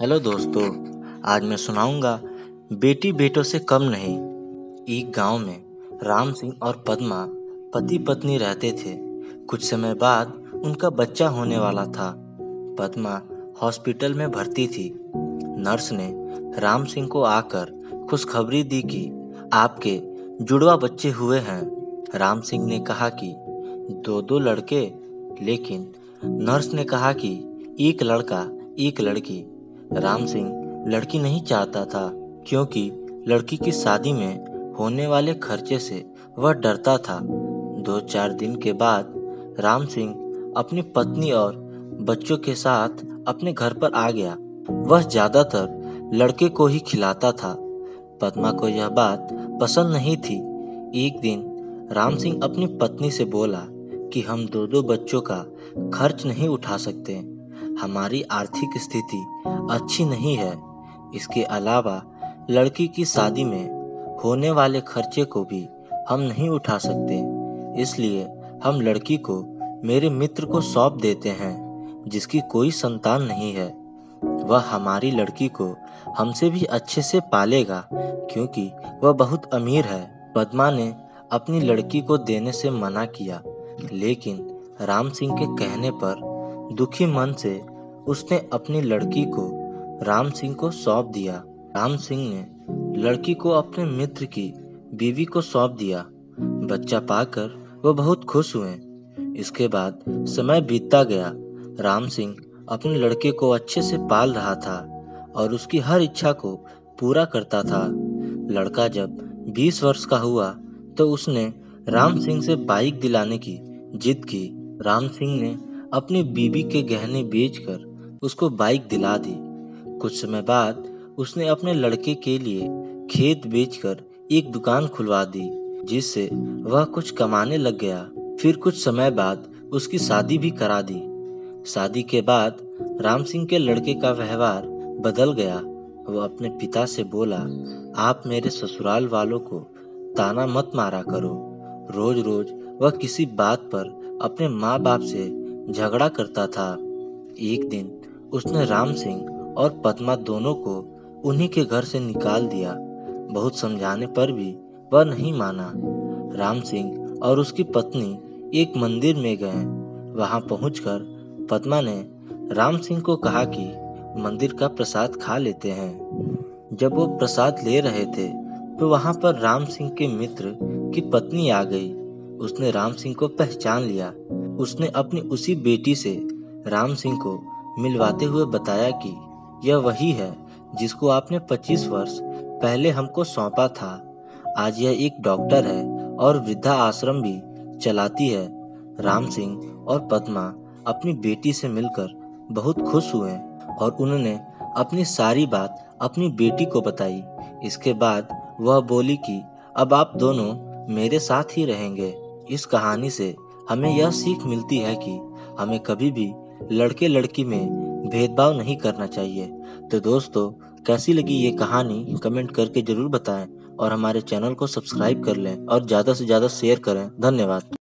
Hello दोस्तों, आज मैं सुनाऊँगा बेटी बेटों से कम नहीं। एक गाँव में राम सिंह और पद्मा पति पत्नी रहते थे। कुछ समय बाद उनका बच्चा होने वाला था। पद्मा हॉस्पिटल में भर्ती थी। नर्स ने राम सिंह को आकर खुशखबरी दी कि आपके जुड़वा बच्चे हुए हैं। राम सिंह ने कहा कि दो दो लड़के, लेकिन नर्स ने कहा कि एक लड़का, एक लड़की। राम सिंह लड़की नहीं चाहता था, क्योंकि लड़की की शादी में होने वाले खर्चे से वह डरता था। दो चार दिन के बाद राम सिंह अपनी पत्नी और बच्चों के साथ अपने घर पर आ गया। वह ज़्यादातर लड़के को ही खिलाता था। पद्मा को यह बात पसंद नहीं थी। एक दिन राम सिंह अपनी पत्नी से बोला कि हम दो दो बच्चों का खर्च नहीं उठा सकते। हमारी आर्थिक स्थिति अच्छी नहीं है। इसके अलावा लड़की की शादी में होने वाले खर्चे को भी हम नहीं उठा सकते। इसलिए हम लड़की को मेरे मित्र को सौंप देते हैं, जिसकी कोई संतान नहीं है। वह हमारी लड़की को हमसे भी अच्छे से पालेगा, क्योंकि वह बहुत अमीर है। पद्मा ने अपनी लड़की को देने से मना किया, लेकिन राम सिंह के कहने पर दुखी मन से उसने अपनी लड़की को राम सिंह को सौंप दिया। राम सिंह ने लड़की को अपने मित्र की बीवी को सौंप दिया। बच्चा पाकर वो बहुत खुश हुए। इसके बाद समय बीतता गया। राम सिंह अपने लड़के को अच्छे से पाल रहा था और उसकी हर इच्छा को पूरा करता था। लड़का जब 20 वर्ष का हुआ तो उसने राम सिंह से बाइक दिलाने की जिद की। राम सिंह ने अपनी बीबी के गहने बेचकर उसको बाइक दिला दी। कुछ समय बाद उसने अपने लड़के के लिए खेत बेचकर एक दुकान खुलवा दी, जिससे वह कुछ कमाने लग गया। फिर कुछ समय बाद उसकी शादी भी करा दी। शादी के बाद राम सिंह के लड़के का व्यवहार बदल गया। वह अपने पिता से बोला, आप मेरे ससुराल वालों को ताना मत मारा करो। रोज रोज वह किसी बात पर अपने माँ बाप से झगड़ा करता था। एक दिन उसने राम सिंह और पद्मा दोनों को उन्हीं के घर से निकाल दिया। बहुत समझाने पर भी वह नहीं माना। राम सिंह और उसकी पत्नी एक मंदिर में गए। वहाँ पहुंचकर पद्मा ने राम सिंह को कहा कि मंदिर का प्रसाद खा लेते हैं। जब वो प्रसाद ले रहे थे तो वहाँ पर राम सिंह के मित्र की पत्नी आ गई। उसने राम सिंह को पहचान लिया। उसने अपनी उसी बेटी से राम सिंह को मिलवाते हुए बताया कि यह वही है जिसको आपने 25 वर्ष पहले हमको सौंपा था। आज यह एक डॉक्टर है और वृद्धा आश्रम भी चलाती है। राम सिंह और पद्मा अपनी बेटी से मिलकर बहुत खुश हुए और उन्होंने अपनी सारी बात अपनी बेटी को बताई। इसके बाद वह बोली कि, अब आप दोनों मेरे साथ ही रहेंगे। इस कहानी से हमें यह सीख मिलती है कि हमें कभी भी लड़के लड़की में भेदभाव नहीं करना चाहिए। तो दोस्तों, कैसी लगी ये कहानी? कमेंट करके ज़रूर बताएँ और हमारे चैनल को सब्सक्राइब कर लें और ज़्यादा से ज़्यादा शेयर करें। धन्यवाद।